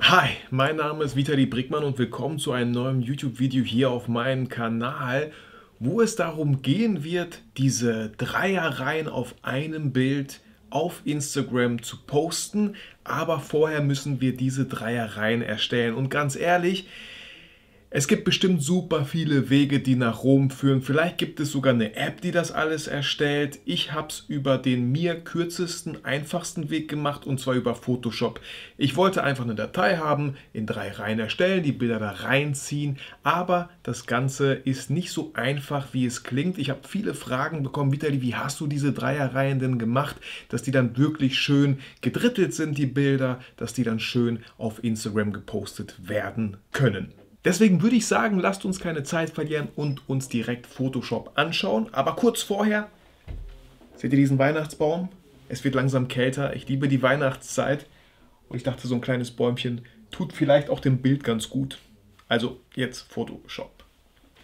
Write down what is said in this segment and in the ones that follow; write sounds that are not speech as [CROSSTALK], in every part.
Hi, mein Name ist Vitali Brickmann und willkommen zu einem neuen YouTube-Video hier auf meinem Kanal, wo es darum gehen wird, diese Dreierreihen auf einem Bild auf Instagram zu posten. Aber vorher müssen wir diese Dreierreihen erstellen. Und ganz ehrlich, es gibt bestimmt super viele Wege, die nach Rom führen. Vielleicht gibt es sogar eine App, die das alles erstellt. Ich habe es über den mir kürzesten, einfachsten Weg gemacht und zwar über Photoshop. Ich wollte einfach eine Datei haben, in drei Reihen erstellen, die Bilder da reinziehen, aber das Ganze ist nicht so einfach, wie es klingt. Ich habe viele Fragen bekommen. Vitali, wie hast du diese Dreierreihen denn gemacht, dass die dann wirklich schön gedrittelt sind, die Bilder, dass die dann schön auf Instagram gepostet werden können? Deswegen würde ich sagen, lasst uns keine Zeit verlieren und uns direkt Photoshop anschauen. Aber kurz vorher, seht ihr diesen Weihnachtsbaum? Es wird langsam kälter. Ich liebe die Weihnachtszeit. Und ich dachte, so ein kleines Bäumchen tut vielleicht auch dem Bild ganz gut. Also jetzt Photoshop.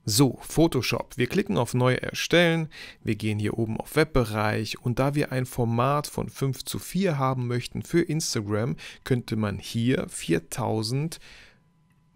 So, Photoshop. Wir klicken auf Neu erstellen. Wir gehen hier oben auf Webbereich und da wir ein Format von 5 zu 4 haben möchten für Instagram, könnte man hier 4000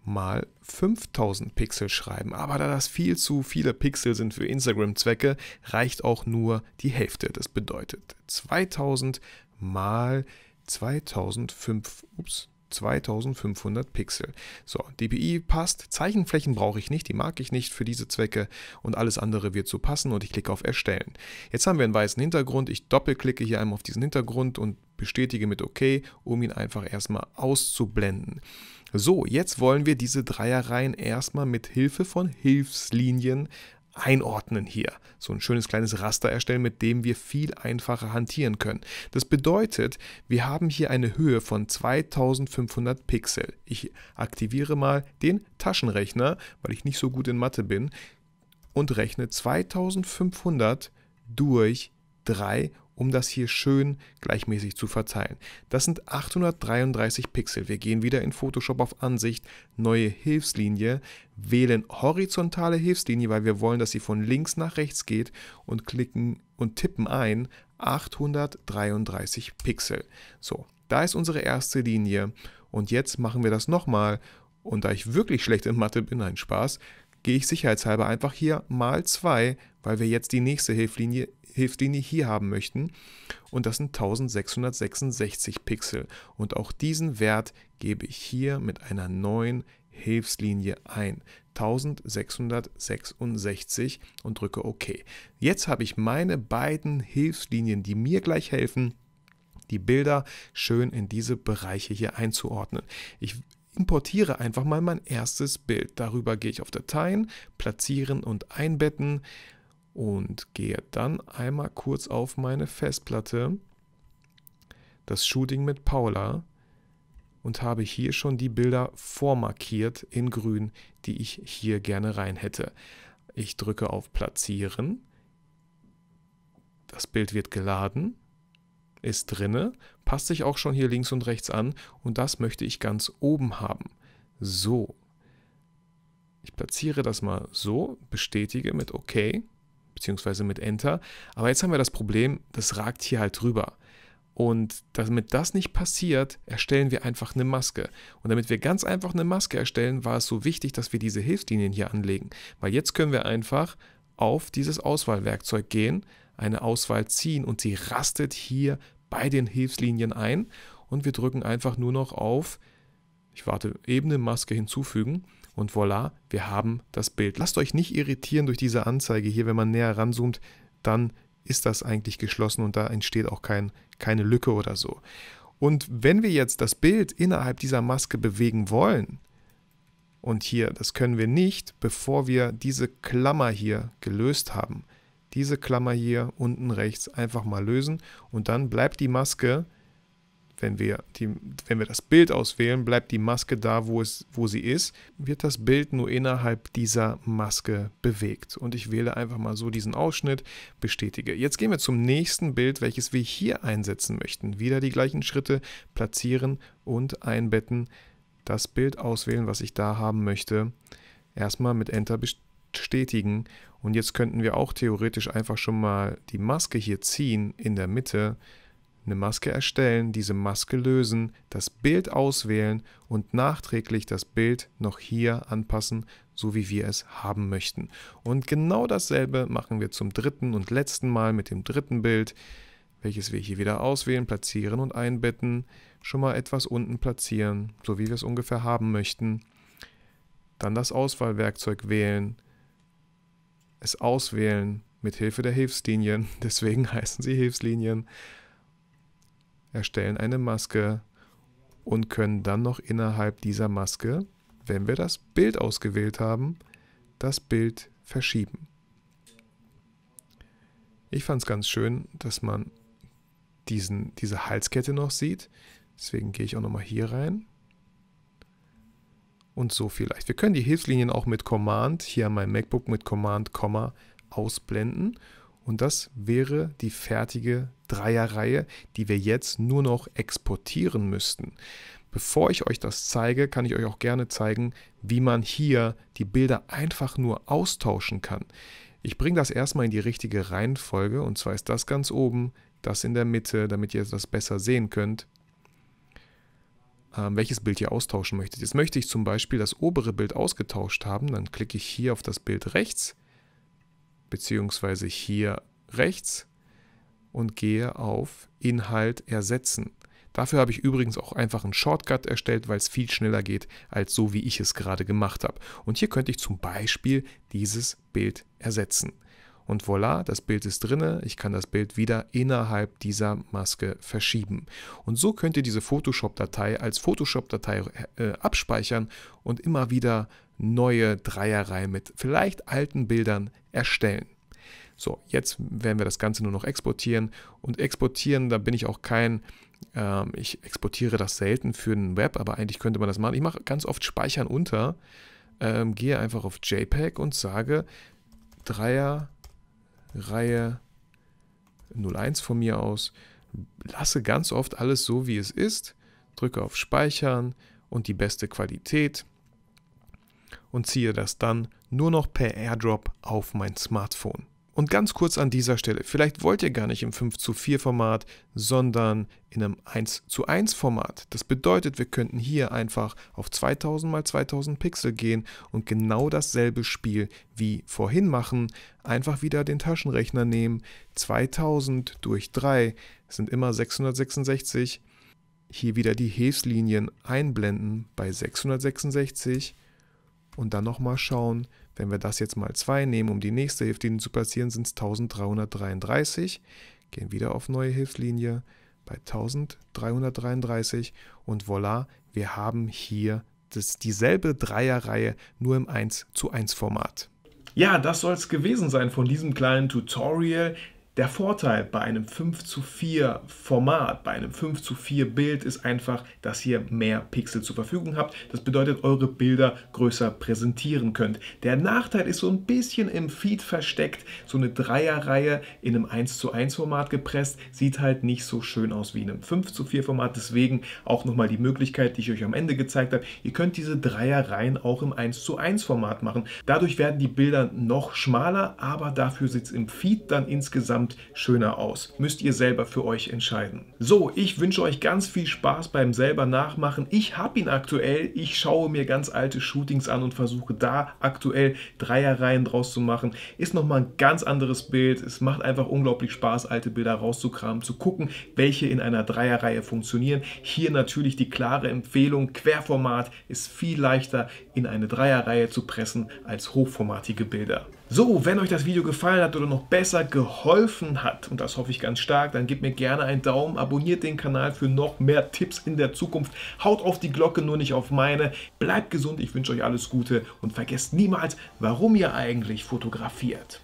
mal 5000 Pixel schreiben. Aber da das viel zu viele Pixel sind für Instagram-Zwecke, reicht auch nur die Hälfte. Das bedeutet 2000 mal 2005, ups, 2500 Pixel. So, DPI passt. Zeichenflächen brauche ich nicht, die mag ich nicht für diese Zwecke und alles andere wird so passen und ich klicke auf Erstellen. Jetzt haben wir einen weißen Hintergrund. Ich doppelklicke hier einmal auf diesen Hintergrund und bestätige mit OK, um ihn einfach erstmal auszublenden. So, jetzt wollen wir diese Dreierreihen erstmal mit Hilfe von Hilfslinien einordnen hier. So ein schönes kleines Raster erstellen, mit dem wir viel einfacher hantieren können. Das bedeutet, wir haben hier eine Höhe von 2500 Pixel. Ich aktiviere mal den Taschenrechner, weil ich nicht so gut in Mathe bin, und rechne 2500 durch 3 um das hier schön gleichmäßig zu verteilen. Das sind 833 Pixel. Wir gehen wieder in Photoshop auf Ansicht, neue Hilfslinie, wählen horizontale Hilfslinie, weil wir wollen, dass sie von links nach rechts geht und klicken und tippen ein 833 Pixel. So, da ist unsere erste Linie und jetzt machen wir das nochmal und da ich wirklich schlecht in Mathe bin, ein Spaß, gehe ich sicherheitshalber einfach hier mal 2, weil wir jetzt die nächste Hilflinie Hilfslinie hier haben möchten. Und das sind 1666 Pixel. Und auch diesen Wert gebe ich hier mit einer neuen Hilfslinie ein. 1666 und drücke OK. Jetzt habe ich meine beiden Hilfslinien, die mir gleich helfen, die Bilder schön in diese Bereiche hier einzuordnen. Ich importiere einfach mal mein erstes Bild. Darüber gehe ich auf Dateien, platzieren und einbetten und gehe dann einmal kurz auf meine Festplatte, das Shooting mit Paula und habe hier schon die Bilder vormarkiert in grün, die ich hier gerne rein hätte. Ich drücke auf Platzieren. Das Bild wird geladen, ist drinne, passt sich auch schon hier links und rechts an und das möchte ich ganz oben haben. So. Ich platziere das mal so, bestätige mit OK beziehungsweise mit Enter. Aber jetzt haben wir das Problem, das ragt hier halt drüber. Und damit das nicht passiert, erstellen wir einfach eine Maske. Und damit wir ganz einfach eine Maske erstellen, war es so wichtig, dass wir diese Hilfslinien hier anlegen. Weil jetzt können wir einfach auf dieses Auswahlwerkzeug gehen, eine Auswahl ziehen und sie rastet hier bei den Hilfslinien ein. Und wir drücken einfach nur noch auf, ich warte, Ebene Maske hinzufügen und voilà, wir haben das Bild. Lasst euch nicht irritieren durch diese Anzeige hier, wenn man näher ranzoomt, dann ist das eigentlich geschlossen und da entsteht auch kein, keine Lücke oder so. Und wenn wir jetzt das Bild innerhalb dieser Maske bewegen wollen, und hier, das können wir nicht, bevor wir diese Klammer hier gelöst haben. Diese Klammer hier unten rechts einfach mal lösen und dann bleibt die Maske wenn wir, die, wenn wir das Bild auswählen, bleibt die Maske da, wo, es, wo sie ist, wird das Bild nur innerhalb dieser Maske bewegt. Und ich wähle einfach mal so diesen Ausschnitt, bestätige. Jetzt gehen wir zum nächsten Bild, welches wir hier einsetzen möchten. Wieder die gleichen Schritte platzieren und einbetten. Das Bild auswählen, was ich da haben möchte. Erstmal mit Enter bestätigen. Und jetzt könnten wir auch theoretisch einfach schon mal die Maske hier ziehen in der Mitte eine Maske erstellen, diese Maske lösen, das Bild auswählen und nachträglich das Bild noch hier anpassen, so wie wir es haben möchten. Und genau dasselbe machen wir zum dritten und letzten Mal mit dem dritten Bild, welches wir hier wieder auswählen, platzieren und einbetten, schon mal etwas unten platzieren, so wie wir es ungefähr haben möchten. Dann das Auswahlwerkzeug wählen, es auswählen mit Hilfe der Hilfslinien, [LAUGHS] deswegen heißen sie Hilfslinien erstellen eine Maske und können dann noch innerhalb dieser Maske, wenn wir das Bild ausgewählt haben, das Bild verschieben. Ich fand es ganz schön, dass man diesen, diese Halskette noch sieht. Deswegen gehe ich auch nochmal hier rein. Und so vielleicht. Wir können die Hilfslinien auch mit Command, hier an meinem MacBook mit Command, Komma ausblenden und das wäre die fertige Dreierreihe, die wir jetzt nur noch exportieren müssten. Bevor ich euch das zeige, kann ich euch auch gerne zeigen, wie man hier die Bilder einfach nur austauschen kann. Ich bringe das erstmal in die richtige Reihenfolge und zwar ist das ganz oben, das in der Mitte, damit ihr das besser sehen könnt, ähm, welches Bild ihr austauschen möchtet. Jetzt möchte ich zum Beispiel das obere Bild ausgetauscht haben, dann klicke ich hier auf das Bild rechts beziehungsweise hier rechts und gehe auf Inhalt ersetzen. Dafür habe ich übrigens auch einfach einen Shortcut erstellt, weil es viel schneller geht, als so wie ich es gerade gemacht habe. Und hier könnte ich zum Beispiel dieses Bild ersetzen. Und voilà, das Bild ist drin. Ich kann das Bild wieder innerhalb dieser Maske verschieben. Und so könnt ihr diese Photoshop-Datei als Photoshop-Datei äh, abspeichern und immer wieder neue Dreierreihen mit vielleicht alten Bildern erstellen. So, jetzt werden wir das Ganze nur noch exportieren. Und exportieren, da bin ich auch kein, ähm, ich exportiere das selten für ein Web, aber eigentlich könnte man das machen. Ich mache ganz oft Speichern unter, ähm, gehe einfach auf JPEG und sage Dreier Reihe 01 von mir aus, lasse ganz oft alles so, wie es ist, drücke auf Speichern und die beste Qualität und ziehe das dann nur noch per AirDrop auf mein Smartphone. Und ganz kurz an dieser Stelle, vielleicht wollt ihr gar nicht im 5 zu 4 Format, sondern in einem 1 zu 1 Format. Das bedeutet, wir könnten hier einfach auf 2000 x 2000 Pixel gehen und genau dasselbe Spiel wie vorhin machen. Einfach wieder den Taschenrechner nehmen, 2000 durch 3 sind immer 666. Hier wieder die Hilfslinien einblenden bei 666 und dann nochmal schauen, wenn wir das jetzt mal 2 nehmen, um die nächste Hilfslinie zu platzieren, sind es 1333. Gehen wieder auf neue Hilfslinie bei 1333 und voilà, wir haben hier das, dieselbe Dreierreihe nur im 1 zu 1 Format. Ja, das soll es gewesen sein von diesem kleinen Tutorial. Der Vorteil bei einem 5 zu 4 Format, bei einem 5 zu 4 Bild ist einfach, dass ihr mehr Pixel zur Verfügung habt. Das bedeutet, eure Bilder größer präsentieren könnt. Der Nachteil ist so ein bisschen im Feed versteckt. So eine Dreierreihe in einem 1 zu 1 Format gepresst, sieht halt nicht so schön aus wie in einem 5 zu 4 Format. Deswegen auch nochmal die Möglichkeit, die ich euch am Ende gezeigt habe. Ihr könnt diese Dreierreihen auch im 1 zu 1 Format machen. Dadurch werden die Bilder noch schmaler, aber dafür es im Feed dann insgesamt insgesamt schöner aus. Müsst ihr selber für euch entscheiden. So, ich wünsche euch ganz viel Spaß beim selber nachmachen. Ich habe ihn aktuell. Ich schaue mir ganz alte Shootings an und versuche da aktuell Dreierreihen draus zu machen. Ist nochmal ein ganz anderes Bild. Es macht einfach unglaublich Spaß, alte Bilder rauszukramen, zu gucken, welche in einer Dreierreihe funktionieren. Hier natürlich die klare Empfehlung, Querformat ist viel leichter in eine Dreierreihe zu pressen als hochformatige Bilder. So, wenn euch das Video gefallen hat oder noch besser geholfen hat, und das hoffe ich ganz stark, dann gebt mir gerne einen Daumen, abonniert den Kanal für noch mehr Tipps in der Zukunft, haut auf die Glocke, nur nicht auf meine, bleibt gesund, ich wünsche euch alles Gute und vergesst niemals, warum ihr eigentlich fotografiert.